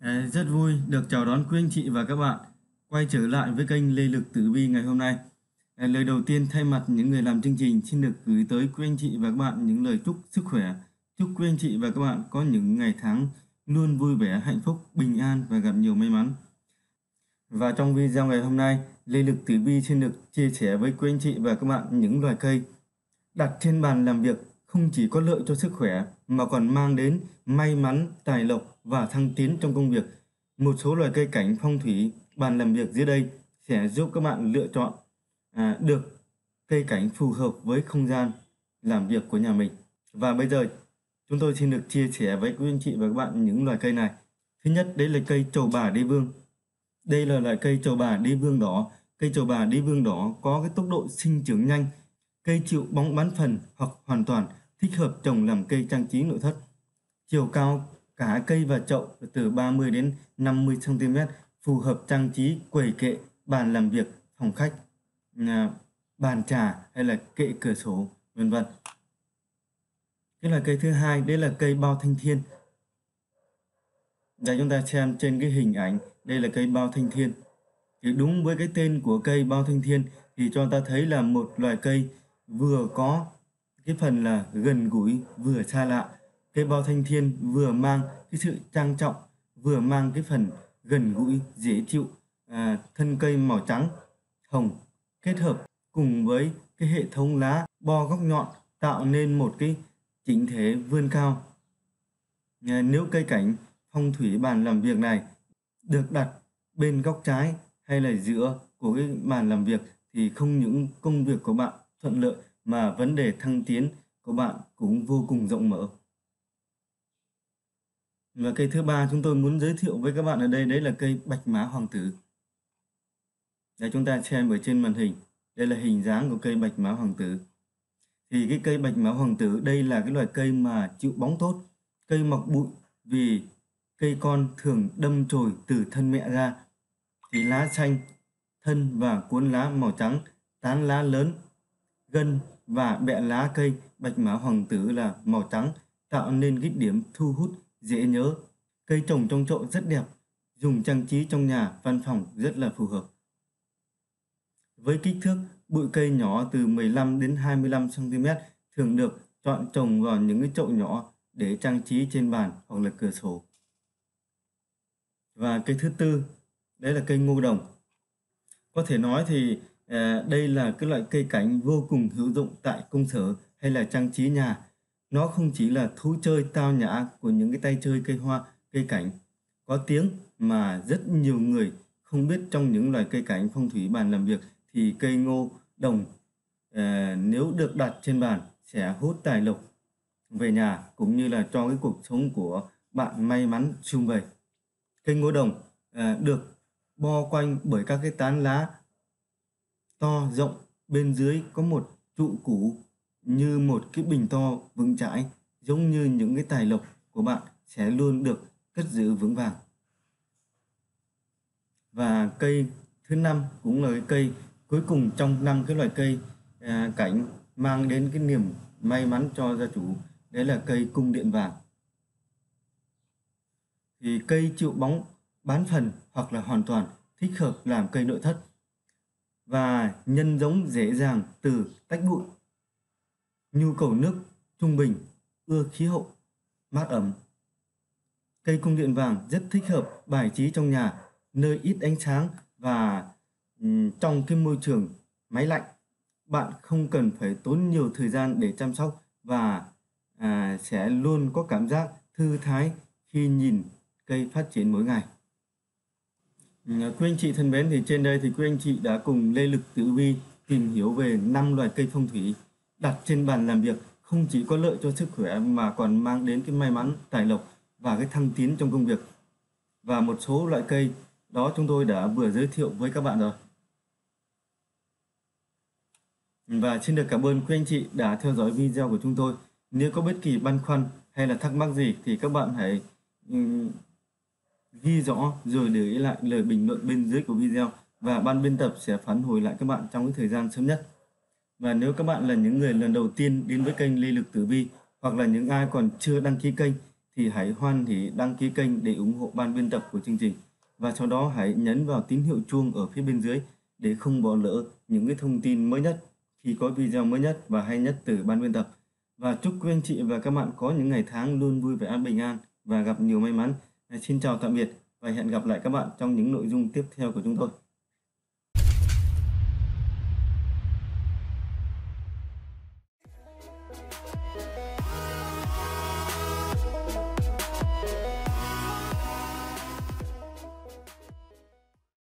Ờ, rất vui được chào đón quý anh chị và các bạn quay trở lại với kênh Lê Lực Tử Vi ngày hôm nay. Ờ, lời đầu tiên thay mặt những người làm chương trình xin được gửi tới quý anh chị và các bạn những lời chúc sức khỏe. Chúc quý anh chị và các bạn có những ngày tháng luôn vui vẻ, hạnh phúc, bình an và gặp nhiều may mắn. Và trong video ngày hôm nay, Lê Lực Tử Vi xin được chia sẻ với quý anh chị và các bạn những loài cây đặt trên bàn làm việc không chỉ có lợi cho sức khỏe mà còn mang đến may mắn, tài lộc và thăng tiến trong công việc. Một số loài cây cảnh phong thủy bàn làm việc dưới đây sẽ giúp các bạn lựa chọn à, được cây cảnh phù hợp với không gian làm việc của nhà mình. Và bây giờ chúng tôi xin được chia sẻ với quý anh chị và các bạn những loài cây này. Thứ nhất đấy là cây trầu bà đế vương. Đây là loại cây trầu bà đế vương đỏ. Cây trầu bà đế vương đỏ có cái tốc độ sinh trưởng nhanh, cây chịu bóng bán phần hoặc hoàn toàn thích hợp trồng làm cây trang trí nội thất. Chiều cao cả cây và chậu từ 30 đến 50 cm, phù hợp trang trí quầy kệ, bàn làm việc, phòng khách, nhà bàn trà hay là kệ cửa sổ, vân vân. Cái là cây thứ hai, đây là cây bao thanh thiên. Để chúng ta xem trên cái hình ảnh, đây là cây bao thanh thiên. Thì đúng với cái tên của cây bao thanh thiên thì cho ta thấy là một loài cây vừa có cái phần là gần gũi vừa xa lạ. Cây bao thanh thiên vừa mang cái sự trang trọng vừa mang cái phần gần gũi dễ chịu à, thân cây màu trắng hồng kết hợp cùng với cái hệ thống lá bo góc nhọn tạo nên một cái chỉnh thế vươn cao. À, nếu cây cảnh phong thủy bàn làm việc này được đặt bên góc trái hay là giữa của cái bàn làm việc thì không những công việc của bạn thuận lợi mà vấn đề thăng tiến của bạn cũng vô cùng rộng mở. Và cây thứ ba chúng tôi muốn giới thiệu với các bạn ở đây đấy là cây bạch mã hoàng tử. Để chúng ta xem ở trên màn hình. Đây là hình dáng của cây bạch mã hoàng tử. Thì cái cây bạch mã hoàng tử đây là cái loài cây mà chịu bóng tốt, cây mọc bụi vì cây con thường đâm chồi từ thân mẹ ra. Thì lá xanh, thân và cuốn lá màu trắng, tán lá lớn, gân và bẹ lá cây bạch mã hoàng tử là màu trắng tạo nên cái điểm thu hút dễ nhớ. Cây trồng trong chậu rất đẹp, dùng trang trí trong nhà, văn phòng rất là phù hợp. Với kích thước bụi cây nhỏ từ 15 đến 25 cm thường được chọn trồng vào những cái chậu nhỏ để trang trí trên bàn hoặc là cửa sổ. Và cây thứ tư, đấy là cây ngô đồng. Có thể nói thì Ờ, đây là cái loại cây cảnh vô cùng hữu dụng tại công sở hay là trang trí nhà. Nó không chỉ là thú chơi tao nhã của những cái tay chơi cây hoa, cây cảnh có tiếng mà rất nhiều người không biết trong những loài cây cảnh phong thủy bàn làm việc thì cây ngô đồng à, nếu được đặt trên bàn sẽ hút tài lộc về nhà cũng như là cho cái cuộc sống của bạn may mắn sum vầy. Cây ngô đồng à, được bo quanh bởi các cái tán lá to rộng. Bên dưới có một trụ củ như một cái bình to vững chãi giống như những cái tài lộc của bạn sẽ luôn được cất giữ vững vàng. Và cây thứ năm cũng là cái cây cuối cùng trong năm cái loài cây à, cảnh mang đến cái niềm may mắn cho gia chủ. Đấy là cây cung điện vàng. Thì cây chịu bóng bán phần hoặc là hoàn toàn thích hợp làm cây nội thất và nhân giống dễ dàng từ tách bụi. Nhu cầu nước trung bình, ưa khí hậu, mát ẩm. Cây cung điện vàng rất thích hợp bài trí trong nhà, nơi ít ánh sáng và trong cái môi trường máy lạnh. Bạn không cần phải tốn nhiều thời gian để chăm sóc và à, sẽ luôn có cảm giác thư thái khi nhìn cây phát triển mỗi ngày. Ừ, quý anh chị thân mến thì trên đây thì quý anh chị đã cùng Lê Lực Tử Vi tìm hiểu về năm loài cây phong thủy đặt trên bàn làm việc không chỉ có lợi cho sức khỏe mà còn mang đến cái may mắn, tài lộc và cái thăng tiến trong công việc. Và một số loại cây đó chúng tôi đã vừa giới thiệu với các bạn rồi. Và xin được cảm ơn quý anh chị đã theo dõi video của chúng tôi. Nếu có bất kỳ băn khoăn hay là thắc mắc gì thì các bạn hãy ừ, ghi rõ rồi để lại lời bình luận bên dưới của video và ban biên tập sẽ phản hồi lại các bạn trong cái thời gian sớm nhất. Và nếu các bạn là những người lần đầu tiên đến với kênh Lê Lực Tử Vi hoặc là những ai còn chưa đăng ký kênh thì hãy hoan hỷ đăng ký kênh để ủng hộ ban biên tập của chương trình. Và sau đó hãy nhấn vào tín hiệu chuông ở phía bên dưới để không bỏ lỡ những cái thông tin mới nhất khi có video mới nhất và hay nhất từ ban biên tập. Và chúc quý anh chị và các bạn có những ngày tháng luôn vui vẻ an bình an và gặp nhiều may mắn. Xin chào tạm biệt và hẹn gặp lại các bạn trong những nội dung tiếp theo của chúng tôi.